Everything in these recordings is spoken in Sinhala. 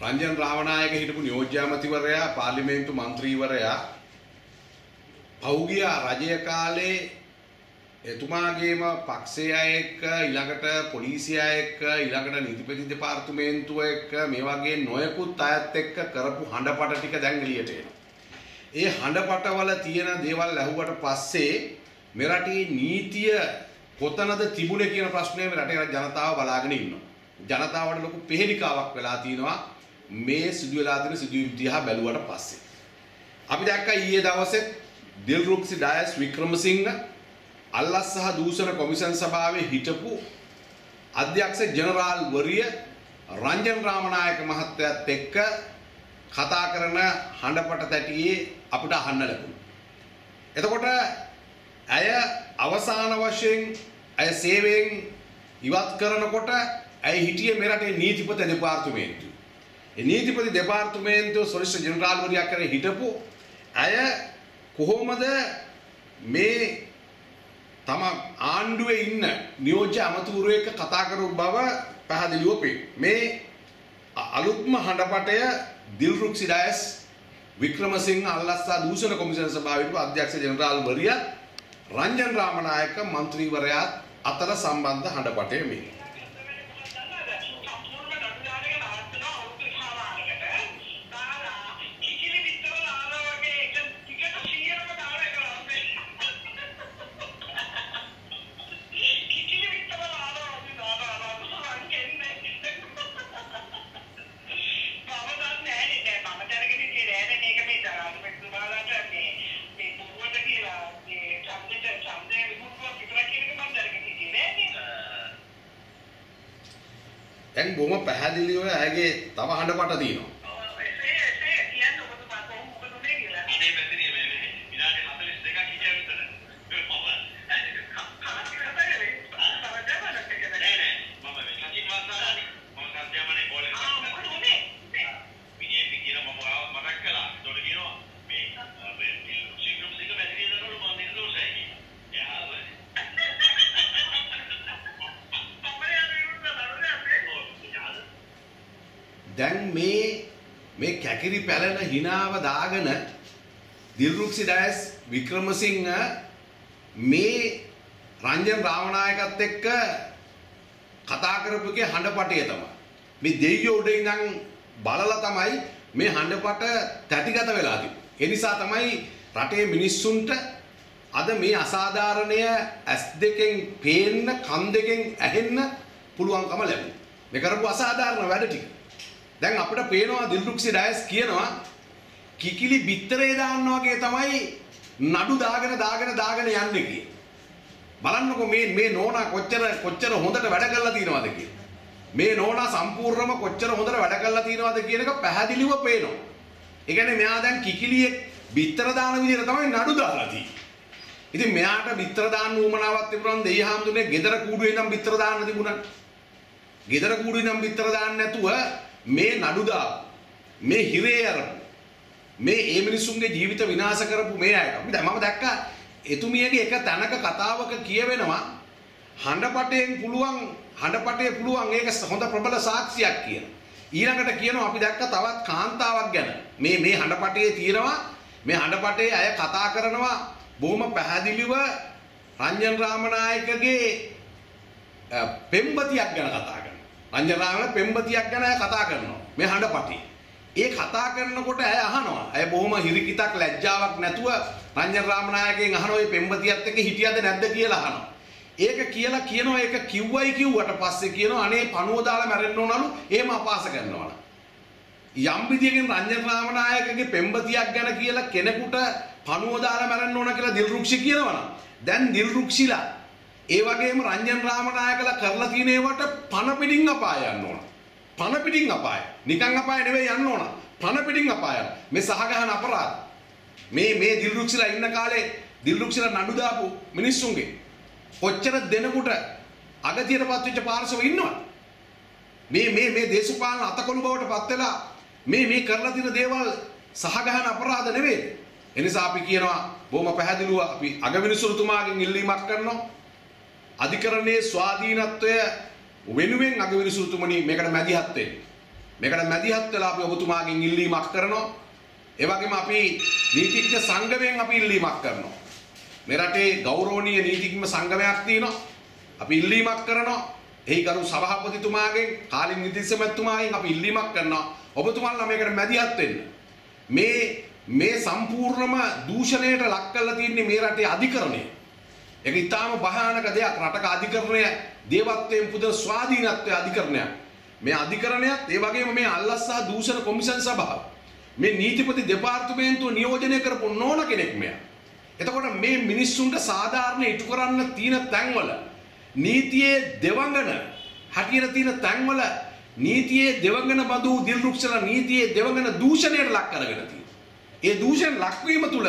රංජන් රාවනායක හිටපු නියෝජ්‍ය ඇමතිවරයා පාර්ලිමේන්තු මන්ත්‍රීවරයා පෞගිය රජය කාලේ එතුමාගේම පක්ෂය එක්ක ඊළඟට පොලිසිය එක්ක ඊළඟට නීතිපති දෙපාර්තමේන්තුව එක්ක මේ වගේ නොයෙකුත් අයත් එක්ක කරපු හඬපට ටික දැන් එළියට එනවා. ඒ හඬපටවල තියෙන දේවල් ඇහුවට පස්සේ මෙරටේ නීතිය කොතනද තිබුණේ කියන ප්‍රශ්නය මේ රටේ ජනතාව බලාගෙන ඉන්නවා. ජනතාවට ලොකු පෙහෙලිකාවක් වෙලා තිනවා මේ සිදු වෙලා තියෙන සිදුවීම් දිහා බැලුවට පස්සේ. අපි දැක්කා ඊයේ දවසේ දිල්රුක්සි ඩයස් වික්‍රමසිංහ අල්ලස් සහ දූෂණ කොමිෂන් සභාවේ හිටපු අධ්‍යක්ෂ ජනරාල් වරිය රංජන් රාමනායක මහත්තයත් එක්ක කතා කරන හඬපට තැටියේ අපිට අහන්න ලැබුණා. එතකොට ඇය අවසාන වශයෙන් ඇය සේවයෙන් ඉවත් කරනකොට ඇය හිටියේ මෙරටේ නීතිපති දෙපාර්තමේන්තුවේ. ඒ නීතිපති දෙපාර්තමේන්තුව සොලිසිටර් ජෙනරාල්වරියක් කරේ හිටපු ඇය කොහොමද මේ තම ආණ්ඩුවේ ඉන්න නියෝජ්‍ය අමතුරු එක්ක කතා කරු බව පැහැදිලිව පේ. මේ අලුත්ම හඬපටය දිල්රුක් සිඩයස් වික්‍රමසිංහ අල්ලස්සා දූෂණ කොමිෂන් සභාවට අධ්‍යක්ෂ ජෙනරාල්වරිය රංජන් රාමනායක මන්ත්‍රීවරයාත් අතර සම්බන්ධ හඬපටය මේ. දැන් බොහොම පැහැදිලිව ඇගේ තව හඬපට තියෙනවා. මේ කැකිරි පැලෙන හිනාව දාගෙන දිල්රුක්සි ඩයස් වික්‍රමසිංහ මේ රංජන් රාමනායකත් එක්ක කතා කරපුගේ හඬපටය තමයි. මේ දෙයියෝ උඩ ඉඳන් බලලා තමයි මේ හඬපට තැටිගත වෙලා තිබුණේ. ඒ නිසා තමයි රටේ මිනිස්සුන්ට අද මේ අසාධාරණය ඇස් දෙකෙන් පේන්න කන් දෙකෙන් ඇහෙන්න පුළුවන්කම ලැබුණේ. මේ කරපු අසාධාරණ වැඩ ටික. දැන් අපිට පේනවා දිල්රුක්සි ඩයස් කියනවා කිකිලි බිත්තරේ දාන්න වගේ තමයි නඩු දාගෙන දාගෙන දාගෙන යන්නේ කිය. බලන්නකො මේ මේ නෝනා කොච්චර කොච්චර හොඳට වැඩ කරලා තියෙනවද කියලා. මේ නෝනා සම්පූර්ණම කොච්චර හොඳට වැඩ කරලා තියෙනවද කියන එක පැහැදිලිව පේනවා. ඒ කියන්නේ මෙයා දැන් කිකිලියේ බිත්තර දාන විදිහට තමයි නඩු දාලා තියෙන්නේ. ඉතින් මෙයාට බිත්තර දාන්න උවමනාවක් තිබුණා නම් දෙයි හාමුදුරනේ ගෙදර කූඩුවේ ඉඳන් බිත්තර දාන්න තිබුණා. ගෙදර කූඩුවේ ඉඳන් බිත්තර දාන්න නැතුව මේ නඩු දාපු මේ හිරේ අරපු මේ ඒ මිනිසුන්ගේ ජීවිත විනාශ කරපු මේ අය අපි දැන් මම දැක්කා එතුමියගේ එක තැනක කතාවක කියවෙනවා හඬපටයෙන් පුළුවන් හඬපටේ පුළුවන් ඒක හොඳ ප්‍රබල සාක්ෂියක් කියන. ඊළඟට කියනවා අපි දැක්ක තවත් කාන්තාවක් ගැන මේ මේ හඬපටේ තියෙනවා මේ හඬපටේ අය කතා කරනවා බොහොම පැහැදිලිව රංජන් රාමනායකගේ පෙම්බතියක් ගැන කතා කරනවා. රංජන් රාමනායක පෙම්බතියක් ගැන අය කතා කරනවා මේ හඬපටේ. ඒ කතා කරනකොට ඇය අහනවා. ඇය බොහොම හිරිකිතක් ලැජ්ජාවක් නැතුව රංජන් රාමනායකගෙන් අහනවා මේ පෙම්බතියත් එක්ක හිටියද නැද්ද කියලා අහනවා. ඒක කියලා කියනවා ඒක කිව්වයි කිව්වට පස්සේ කියනවා අනේ පණුව දාලා මැරෙන්න ඕනලු එහෙම අපාස කරනවා. යම් විදියකින් රංජන් රාමනායකගේ පෙම්බතියක් ගැන කියලා කෙනෙකුට පණුව දාලා මැරෙන්න ඕන කියලා දිල්රුක්ෂි කියනවනම් දැන් දිල්රුක්ෂිලා ඒ වගේම රංජන් රාමනායකලා කරලා තියෙන ඒවට පණ පිටින් අපාය යන්න ඕන. පණ පිටින් අපාය. නිකන් අපාය නෙවෙයි යන්න ඕන. පණ පිටින් අපාය. මේ සහගහන අපරාධ. මේ මේ දිල්රුක්ෂිලා ඉන්න කාලේ දිල්රුක්ෂිලා නඩු දාපු මිනිස්සුන්ගේ කොච්චර දෙනෙකුට අගතියටපත් වෙච්ච පාර්ශව ඉන්නවද? මේ මේ මේ දේශපාලන අතකොළු බවට පත් වෙලා මේ මේ කරලා තියෙන දේවල් සහගහන අපරාධ නෙවෙයි. එනිසා අපි කියනවා බොහොම පැහැදිලිව අපි අගවිනිසුරුතුමාගෙන් ඉල්ලීමක් කරනවා. අධිකරණයේ ස්වාධීනත්වය වෙනුවෙන් අගවිනිසුරුතුමනි මේකට මැදිහත් වෙන්න. මේකට මැදිහත් වෙලා අපි ඔබතුමාගෙන් ඉල්ලීමක් කරනවා. ඒ වගේම අපි නීතිඥ සංගමයෙන් අපි ඉල්ලීමක් කරනවා. මේ රටේ ගෞරවනීය නීතිඥ සංගමයක් තියෙනවා. අපි ඉල්ලීමක් කරනවා. එහි ගරු සභාපතිතුමාගෙන් කාලින් නිතිසමතුමාගෙන් අපි ඉල්ලීමක් කරනවා. ඔබතුමාලා මේකට මැදිහත් වෙන්න. මේ මේ සම්පූර්ණම දූෂණයට ලක් කරලා තියෙන්නේ මේ රටේ අධිකරණය. ඒක ඊටාම භයානක දෙයක් රටක අධිකරණය දේවත්වයෙන් පුදන ස්වාධීනත්වයේ අධිකරණයක්. මේ අධිකරණයත් ඒ වගේම මේ අල්ලස් සහ දූෂණ කොමිෂන් සභාව මේ නීතිපති දෙපාර්තමේන්තුව නියෝජනය කරපු නෝන කෙනෙක් මෙයා. එතකොට මේ මිනිස්සුන්ට සාධාරණ ඉටු කරන්න තියෙන තැන්වල නීතියේ දෙවඟන හැටියට තියෙන තැන්වල නීතියේ දෙවඟන බඳු දිල්රුක්ෂල නීතියේ දෙවඟන දූෂණයට ලක් කරගෙන තියෙනවා. ඒ දූෂණ ලක්වීම තුළ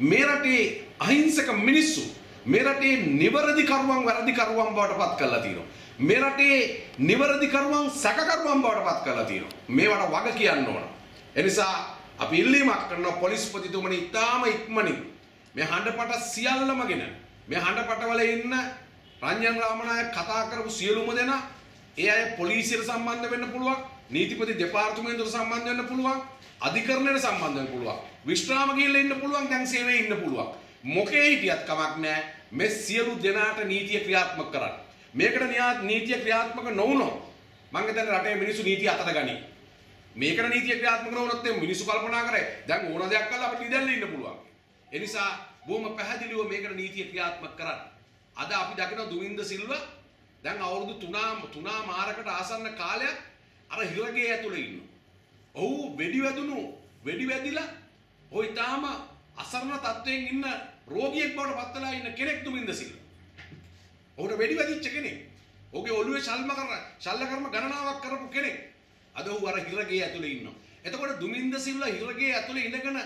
මේ රටේ අහිංසක මිනිස්සු මේ රටේ නිවැරදි කරුවන් වැරදි කරුවන් බවට පත් කරලා තියෙනවා. මේ රටේ නිවැරදි කරුවන් සැකකරුවන් බවට පත් කරලා තියෙනවා. මේවට වග කියන්න ඕන. එනිසා අපි ඉල්ලීමක් කරනවා පොලිස්පතිතුමනි ඉතාම ඉක්මනින් මේ හඬපට සියල්ලමගෙන මේ හඬපටවල ඉන්න රංජන් රාමනායක කතා කරපු සියලුම දෙනා ඒ අය පොලිසියට සම්බන්ධ වෙන්න පුළුවන් නීතිපති දෙපාර්තමේන්තුවට සම්බන්ධ වෙන්න පුළුවන් අධිකරණයට සම්බන්ධ වෙන්න පුළුවන් විශ්‍රාම ගිහිල්ලා ඉන්න පුළුවන් දැන් සේවයේ ඉන්න පුළුවන් මොකේ හිටියත් කමක් නැහැ මේ සියලු දෙනාට නීතිය ක්‍රියාත්මක කරන්න. මේකට නීතිය ක්‍රියාත්මක නොවුනොත් මං හිතන්නේ රටේ මිනිස්සු නීතිය අතට ගනි. මේකට නීතිය ක්‍රියාත්මක නොවුනොත් එම් මිනිස්සු කල්පනා කරේ දැන් ඕන දෙයක් කළා අපිට නිදැල්ල ඉන්න පුළුවන්. ඒ නිසා බොහොම පැහැදිලිව මේකට නීතිය ක්‍රියාත්මක කරන්න. අද අපි දකින දුමින්ද සිල්වා දැන් අවුරුදු 3 3 මාරකට ආසන්න කාලයක් අර හිරගේ ඇතුලේ ඉන්නවා. ඔහු වෙඩි වැදුණු වෙඩි වැදිලා ඔය ඊටාම අසරණ තත්වයෙන් ඉන්න රෝගියෙක් බවට පත් වෙලා ඉන්න කෙනෙක් දුමින්ද සිල්වා. ඔහුට වෙඩි වැදිච්ච කෙනෙක්. ඔහුගේ ඔළුවේ ශල්ම කර ශල්ල කර්ම ගණනාවක් කරපු කෙනෙක්. අද ඔහු අර හිරගේ ඇතුලේ ඉන්නවා. එතකොට දුමින්ද සිල්වා හිරගේ ඇතුලේ ඉඳගෙන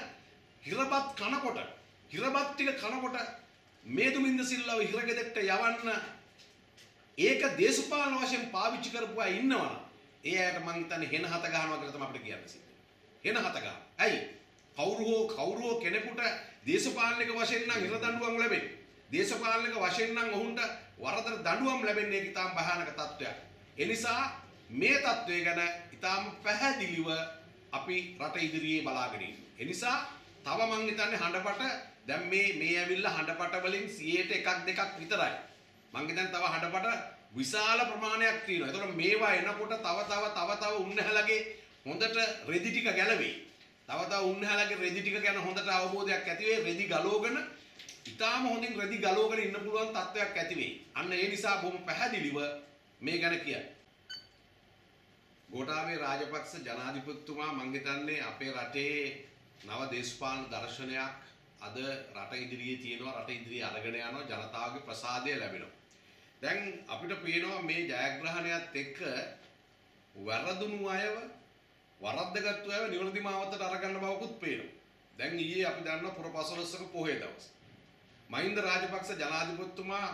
හිරබත් කනකොට හිරබත් ටික කනකොට මේ දුමින්ද සිල්ලාව හිරගෙදෙට්ට යවන්න ඒක දේශපාලන වශයෙන් පාවිච්චි කරපු අය ඉන්නවනම් ඒ අයට මං හිතන්නේ හෙන හත ගන්නවා කියලා තමයි අපිට කියන්න සිද්ධ හෙන හත ගන්න. ඇයි? කවුරු හෝ කවුරු හෝ කෙනෙකුට දේශපාලනික වශයෙන් නම් හිර දඬුවම් ලැබෙන්නේ. දේශපාලනික වශයෙන් නම් ඔවුන්ට වරදට දඬුවම් ලැබෙන්නේ ඒක ඉතාම භයානක තත්ත්වයක්. ඒ නිසා මේ තත්ත්වය ගැන ඉතාම පැහැදිලිව අපි රට ඉදිරියේ බලාගෙන ඉන්නවා. ඒ නිසා තව මං හිතන්නේ හඬපට දැන් මේ මේ ඇවිල්ලා හඬපට වලින් 100ට එකක් දෙකක් විතරයි. මං හිතන්නේ තව හඬපට විශාල ප්‍රමාණයක් තියෙනවා. ඒතකොට මේවා එනකොට තව තව තව තව උන්නහලගේ හොඳට රෙදි ටික ගැලවෙයි. තව තව උන්නහලගේ රෙදි ටික ගැන හොඳට අවබෝධයක් ඇති වෙයි. රෙදි ගලවගෙන ඉතාලම හොඳින් රෙදි ගලවගෙන ඉන්න පුළුවන් තත්ත්වයක් ඇති වෙයි. අන්න ඒ නිසා බොහොම පැහැදිලිව මේ ගැන කියයි. ගෝඨාභය රාජපක්ෂ ජනාධිපතිතුමා මං හිතන්නේ අපේ රටේ නව දේශපාලන දර්ශනයක් අද රට ඉදිරියේ තියෙනවා රට ඉදිරියේ අරගෙන යනවා ජනතාවගේ ප්‍රසාදය ලැබෙනවා. දැන් අපිට පේනවා මේ ජයග්‍රහණයත් එක්ක වැරදුණු අයව වරද්දගත්තු අයව නිවැරදි මාවතට අරගන්න බවකුත් පේනවා. දැන් ඊයේ අපි දන්නවා පුරපසළොස්වක පොහොය දවස්. මහින්ද රාජපක්ෂ ජනාධිපතිතුමා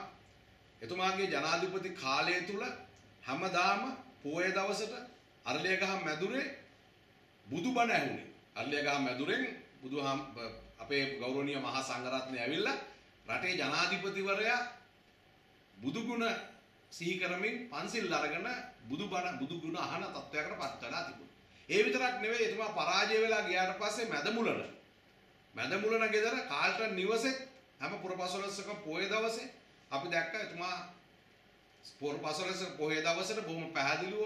එතුමාගේ ජනාධිපති කාලය තුල හැමදාම පොහොය දවසට අරලියගහ මැදුරේ බුදුබණ ඇහුනේ. අරලියගහ මැදුරෙන් බුදුහාම අපේ ගෞරවනීය මහා සංඝරත්නය ඇවිල්ලා රටේ ජනාධිපතිවරයා බුදුගුණ සිහි කරමින් පන්සිල් අරගෙන බුදුබණ බුදුගුණ අහන තත්වයකට පත් වෙලා තිබුණා. ඒ විතරක් නෙවෙයි එතුමා පරාජය වෙලා ගියාට පස්සේ මැදමුලන මැදමුලන ගෙදර කාල්ටන් නිවසේ හැම පුරපසළොස්වක පොය දවසේ අපි දැක්ක එතුමා පුරපසළොස්වක පොය දවසට බොහොම පැහැදිලිව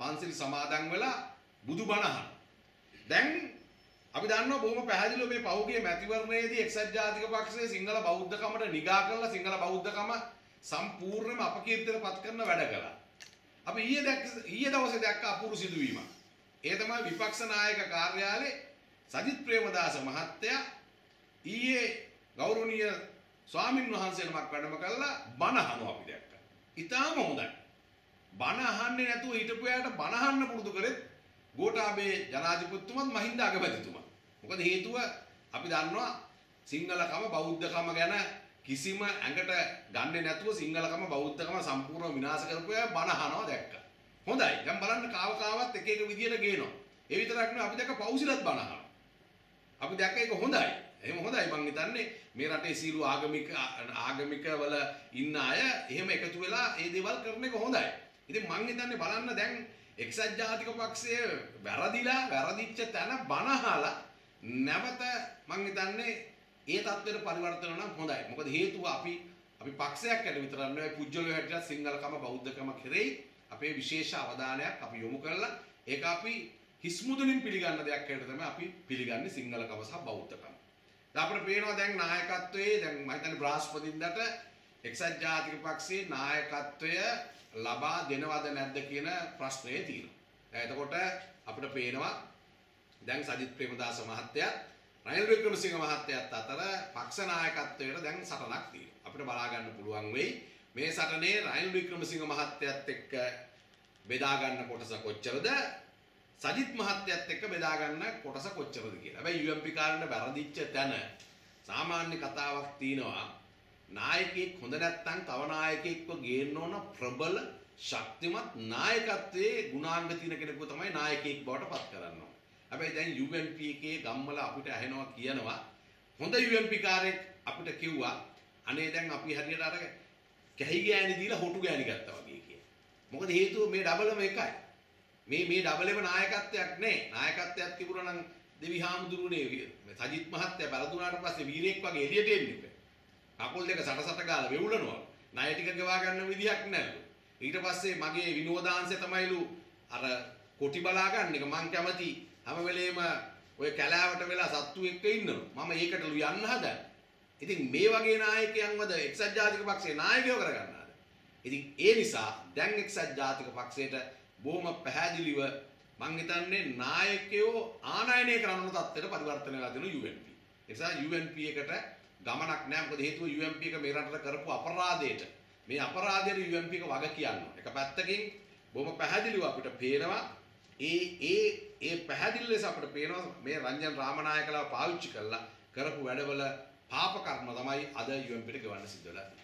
පන්සිල් සමාදන් වෙලා බුදුබණ අහන. දැන් අපි දන්නවා බොහොම පැහැදිලිව මේ පහුගිය මැතිවරණයේදී එක්සත් ජාතික පක්ෂයේ සිංහල බෞද්ධකමට නිගා කරලා සිංහල බෞද්ධකම සම්පූර්ණයෙන්ම අපකීර්තියට පත් කරන වැඩ කළා. අපි ඊයේ දැක්ක ඊයේ දවසේ දැක්ක අපූර්ව සිදුවීමක්. ඒ තමයි විපක්ෂ නායක කාර්යාලයේ සජිත් ප්‍රේමදාස මහත්තයා ඊයේ ගෞරවනීය ස්වාමින් වහන්සේ නමක් වැඩම කළා බණ අහනවා අපි දැක්කා. ඊටාම හොඳයි. බණ අහන්නේ නැතුව හිටපු යාට බණ අහන්න පුරුදු කරෙත් ගෝඨාභය ජනාධිපතිතුමත් මහින්ද අගමැතිතුමා. මොකද හේතුව අපි දන්නවා සිංහලකම බෞද්ධකම ගැන කිසිම ඇඟට ගන්නේ නැතුව සිංහලකම බෞද්ධකම සම්පූර්ණ විනාශ කරපු අය බණ අහනවා දැක්කා. හොඳයි. දැන් බලන්න කාව කාවත් එක එක විදියට ගේනවා. ඒ විතරක් නෙවෙයි අපි දැක්ක පෞසිලත් බණ අහනවා. අපි දැක්ක එක හොඳයි. එහෙම හොඳයි මං හිතන්නේ මේ රටේ සීළු ආගමික ආගමික වල ඉන්න අය එහෙම එකතු වෙලා ඒ දේවල් කරන එක හොඳයි. ඉතින් මං හිතන්නේ බලන්න දැන් එක්සත් ජාතික පක්ෂය වැරදිලා වැරදිච්ච තැන බනහලා නැවත මං හිතන්නේ ඒ තත්ත්වයට පරිවර්තන නම් හොඳයි. මොකද හේතුව අපි අපි පක්ෂයක් ඇට විතරක් නෙවෙයි පුජ්‍යලෝ හැටියට සිංහලකම බෞද්ධකම කෙරෙහි අපේ විශේෂ අවධානයක් අපි යොමු කරලා ඒක අපි හිස්මුදුලින් පිළිගන්න දෙයක් හැටියට තමයි අපි පිළිගන්නේ සිංහලකම සහ බෞද්ධකම. දැන් අපිට පේනවා දැන් නායකත්වයේ දැන් මම හිතන්නේ බ්‍රාස්පතින්දට එක්සත් ජාතික පක්ෂයේ නායකත්වය ලබා දෙනවද නැද්ද කියන ප්‍රශ්නය තියෙනවා. දැන් එතකොට අපිට පේනවා දැන් සජිත් ප්‍රේමදාස මහත්තයා රනිල් වික්‍රමසිංහ මහත්තයත් අතර පක්ෂ නායකත්වයට දැන් සටනක් තියෙනවා. අපිට බලා ගන්න පුළුවන් වෙයි මේ සටනේ රනිල් වික්‍රමසිංහ මහත්තයත් එක්ක බෙදා ගන්න කොටස කොච්චරද සජිත් මහත්තයත් එක්ක බෙදා ගන්න කොටස කොච්චරද කියලා. හැබැයි UMP කාරණා වැරදිච්ච තැන සාමාන්‍ය කතාවක් තියෙනවා. නායකයෙක් හොඳ නැත්නම් තව නායකයෙක්ව ගේන්න ඕන ප්‍රබල ශක්තිමත් නායකත්වයේ ගුණාංග තියෙන කෙනෙකු තමයි නායකයෙක් බවට පත් කරන්න ඕන. හැබැයි දැන් UMP එකේ ගම්වල අපිට ඇහෙනවා කියනවා හොඳ UMP කාරයෙක් අපිට කිව්වා අනේ දැන් අපි හරියට අර කැහි ගෑණි දීලා හොටු ගෑණි ගත්තා වගේ කියලා. මොකද හේතුව මේ ඩබලම එකයි. මේ මේ ඩබලෙම නායකත්වයක් නෑ. නායකත්වයක් තිබුණා නම් දෙවි හාමුදුරුවනේ සජිත් මහත්තයා බැලදුනාට පස්සේ වීරයෙක් වගේ එළියට එන්නේ බෑ. කකුල් දෙක සට සට ගාලා වෙවුලනවා. ණය ටික ගෙවා ගන්න විදියක් නැල්ලු. ඊට පස්සේ මගේ විනෝදාංශය තමයිලු අර කොටි බලා ගන්න එක මං කැමති හැම වෙලේම ඔය කැලෑවට වෙලා සත්තු එක්ක ඉන්නවා. මම ඒකටලු යන්න හදන්නේ. ඉතින් මේ වගේ නායකයන්වද එක්සත් ජාතික පක්ෂයේ නායකයෝ කරගන්නාද? ඉතින් ඒ නිසා දැන් එක්සත් ජාතික පක්ෂයට බොහොම පැහැදිලිව මං හිතන්නේ නායකයෝ ආනයනය කරන තත්ත්වයට පරිවර්තනය වෙලා තියෙන UNP. ඒ නිසා UNP එකට ගමනක් නැහැ. මොකද හේතුව UNP එක මේ රටට කරපු අපරාධයට මේ අපරාධයට UNP එක වග කියනවා. එක පැත්තකින් බොහොම පැහැදිලිව අපිට පේනවා ඒ ඒ ඒ පැහැදිලි ලෙස අපිට පේනවා මේ රංජන් රාමනායකලා පාවිච්චි කරලා කරපු වැඩවල පාප කර්ම තමයි අද UNP ට ගෙවන්න සිද්ධ වෙලා තියෙන්නේ.